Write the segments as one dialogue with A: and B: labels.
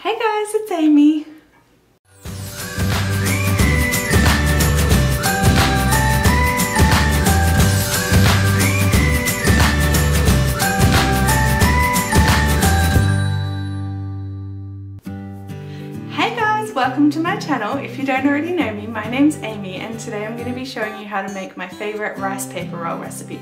A: Hey guys, it's Amy. Hey guys, welcome to my channel. If you don't already know me, my name's Amy and today I'm going to be showing you how to make my favorite rice paper roll recipe.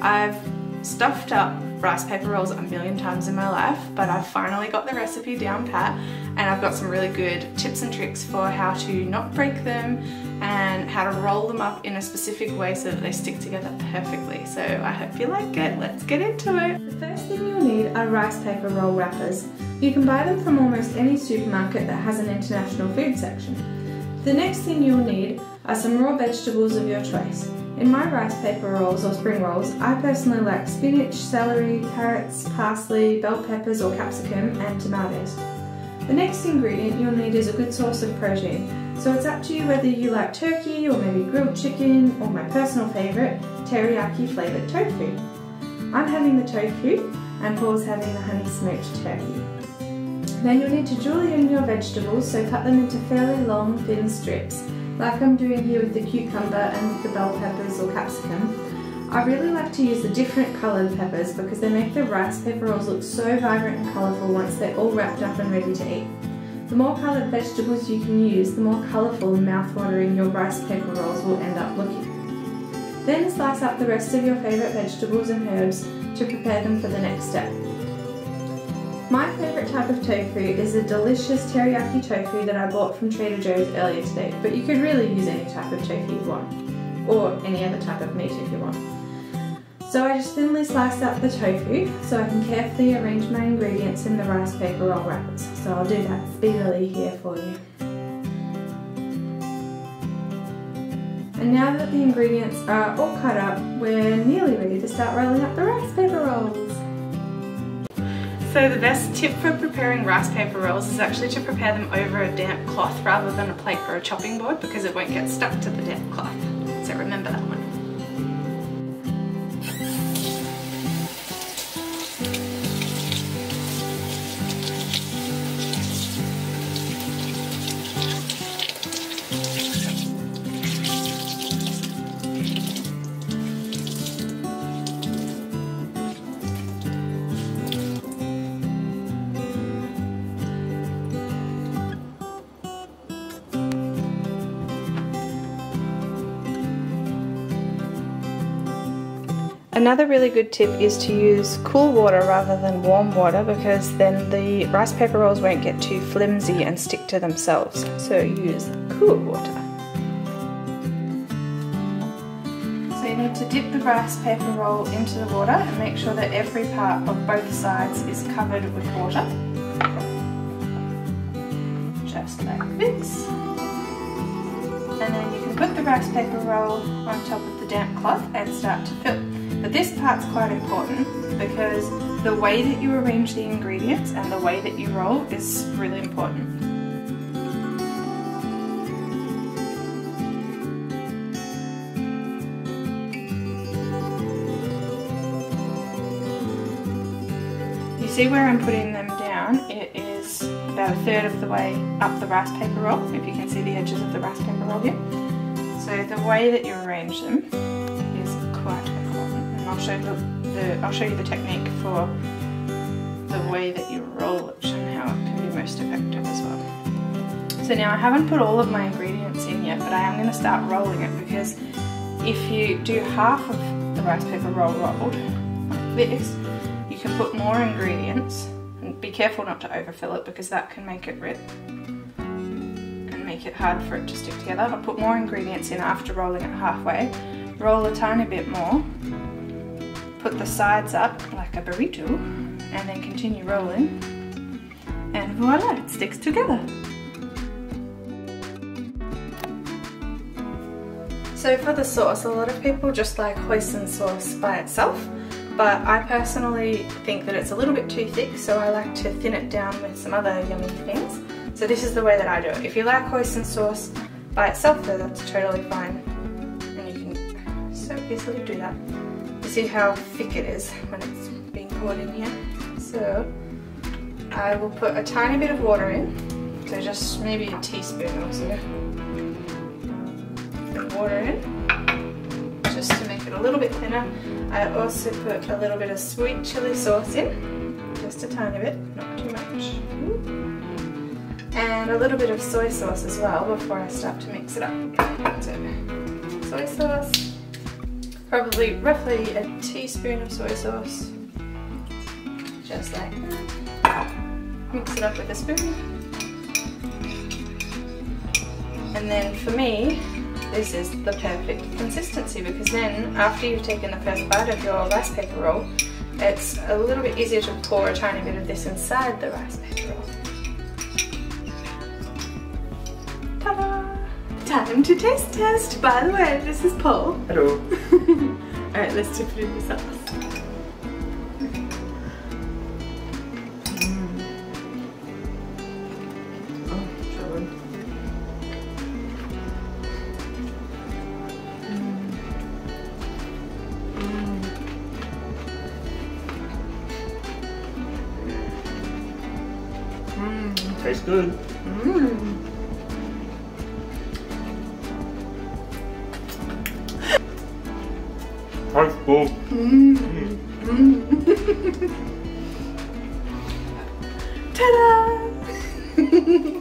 A: I've stuffed up rice paper rolls a million times in my life, but I've finally got the recipe down pat and I've got some really good tips and tricks for how to not break them and how to roll them up in a specific way so that they stick together perfectly. So I hope you like it. Let's get into it. The first thing you'll need are rice paper roll wrappers. You can buy them from almost any supermarket that has an international food section. The next thing you'll need are some raw vegetables of your choice. In my rice paper rolls or spring rolls, I personally like spinach, celery, carrots, parsley, bell peppers or capsicum, and tomatoes. The next ingredient you'll need is a good source of protein, so it's up to you whether you like turkey or maybe grilled chicken or my personal favourite, teriyaki flavoured tofu. I'm having the tofu and Paul's having the honey smoked turkey. Then you'll need to julienne your vegetables, so cut them into fairly long, thin strips like I'm doing here with the cucumber and the bell peppers or capsicum. I really like to use the different coloured peppers because they make the rice paper rolls look so vibrant and colourful once they're all wrapped up and ready to eat. The more coloured vegetables you can use, the more colourful and mouth-watering your rice paper rolls will end up looking. Then slice up the rest of your favourite vegetables and herbs to prepare them for the next step. My favourite type of tofu is a delicious teriyaki tofu that I bought from Trader Joe's earlier today, but you could really use any type of tofu you want, or any other type of meat if you want. So I just thinly sliced up the tofu so I can carefully arrange my ingredients in the rice paper roll wrappers. So I'll do that speedily here for you. And now that the ingredients are all cut up, we're nearly ready to start rolling up the rice paper rolls. So the best tip for preparing rice paper rolls is actually to prepare them over a damp cloth rather than a plate or a chopping board because it won't get stuck to the damp cloth. So remember that one. Another really good tip is to use cool water rather than warm water because then the rice paper rolls won't get too flimsy and stick to themselves. So use cool water. So you need to dip the rice paper roll into the water and make sure that every part of both sides is covered with water. Just like this. And then you can put the rice paper roll on top of the damp cloth and start to fill. But this part's quite important because the way that you arrange the ingredients and the way that you roll is really important. You see where I'm putting them down? It is about a third of the way up the rice paper roll, if you can see the edges of the rice paper roll here. So the way that you arrange them is quite. I'll show you the, I'll show you the technique for the way that you roll it and how it can be most effective as well. So now I haven't put all of my ingredients in yet, but I am going to start rolling it because if you do half of the rice paper roll rolled, like this, you can put more ingredients and be careful not to overfill it because that can make it rip and make it hard for it to stick together. I'll put more ingredients in after rolling it halfway, roll a tiny bit more, put the sides up like a burrito and then continue rolling and voila, it sticks together. So for the sauce, a lot of people just like hoisin sauce by itself but I personally think that it's a little bit too thick so I like to thin it down with some other yummy things. So this is the way that I do it. If you like hoisin sauce by itself though, that's totally fine and you can so easily do that. See how thick it is when it's being poured in here? So I will put a tiny bit of water in, so just maybe a teaspoon or so. Put water in, just to make it a little bit thinner. I also put a little bit of sweet chili sauce in, just a tiny bit, not too much. And a little bit of soy sauce as well before I start to mix it up. So, soy sauce, probably roughly a teaspoon of soy sauce, just like that. Mix it up with a spoon. And then for me, this is the perfect consistency because then after you've taken the first bite of your rice paper roll, it's a little bit easier to pour a tiny bit of this inside the rice paper roll. Ta-da! Time to taste test! By the way, this is Paul.
B: Hello.
A: Alright, let's dip it in the sauce. Mm.
B: Tastes good.
A: Mm. Mm. Ta-da!